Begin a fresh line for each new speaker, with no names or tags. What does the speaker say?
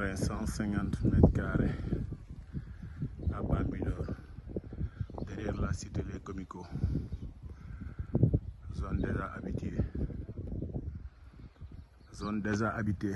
terrain cent cinquante mètres carrés à Bambilor derrière la cité Les Comico zone déjà habitée zone déjà habitée.